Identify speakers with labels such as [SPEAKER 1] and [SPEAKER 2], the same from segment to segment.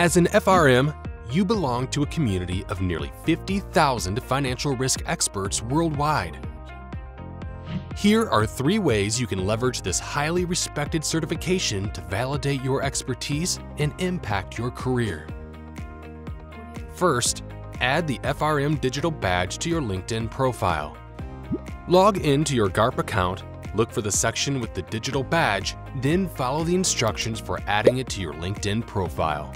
[SPEAKER 1] As an FRM, you belong to a community of nearly 50,000 financial risk experts worldwide. Here are three ways you can leverage this highly respected certification to validate your expertise and impact your career. First, add the FRM Digital Badge to your LinkedIn profile. Log into your GARP account, look for the section with the digital badge, then follow the instructions for adding it to your LinkedIn profile.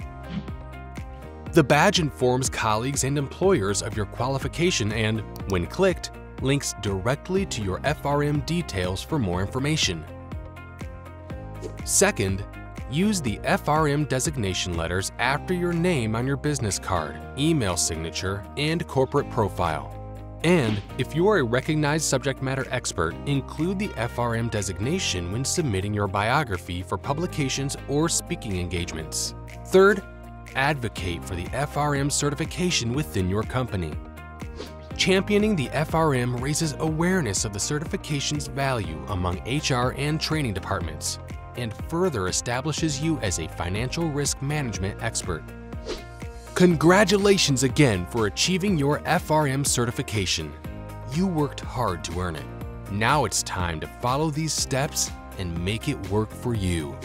[SPEAKER 1] The badge informs colleagues and employers of your qualification and, when clicked, links directly to your FRM details for more information. Second, use the FRM designation letters after your name on your business card, email signature, and corporate profile. And if you are a recognized subject matter expert, include the FRM designation when submitting your biography for publications or speaking engagements. Third, advocate for the FRM certification within your company. Championing the FRM raises awareness of the certification's value among HR and training departments and further establishes you as a financial risk management expert. Congratulations again for achieving your FRM certification. You worked hard to earn it. Now it's time to follow these steps and make it work for you.